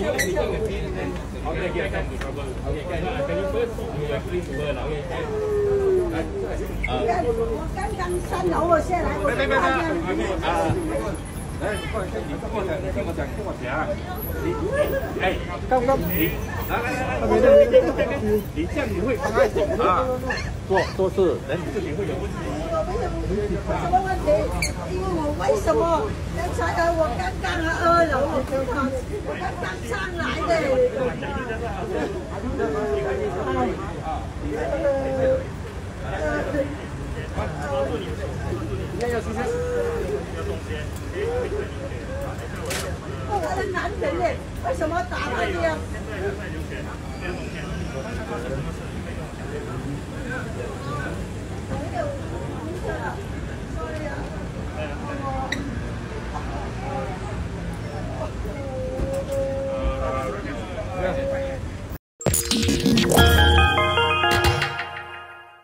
Okay, okay, can. Okay, can. No, I tell you first, you explain to her lah. Okay, can. Uh, 我刚刚三楼我下来，我别别别别看，OK 啊。来，你过来，你跟我讲，你跟我讲，跟我讲。你，哎，刚刚你，来来来来，你这个这个，你这样你会伤害手啊。做做事，人自己会有问题。什么问题？因为我为什么刚才呃我刚刚啊 tôi là một thiếu con đang sang lại đây Hãy subscribe cho kênh Ghiền Mì Gõ Để không bỏ lỡ những video hấp dẫn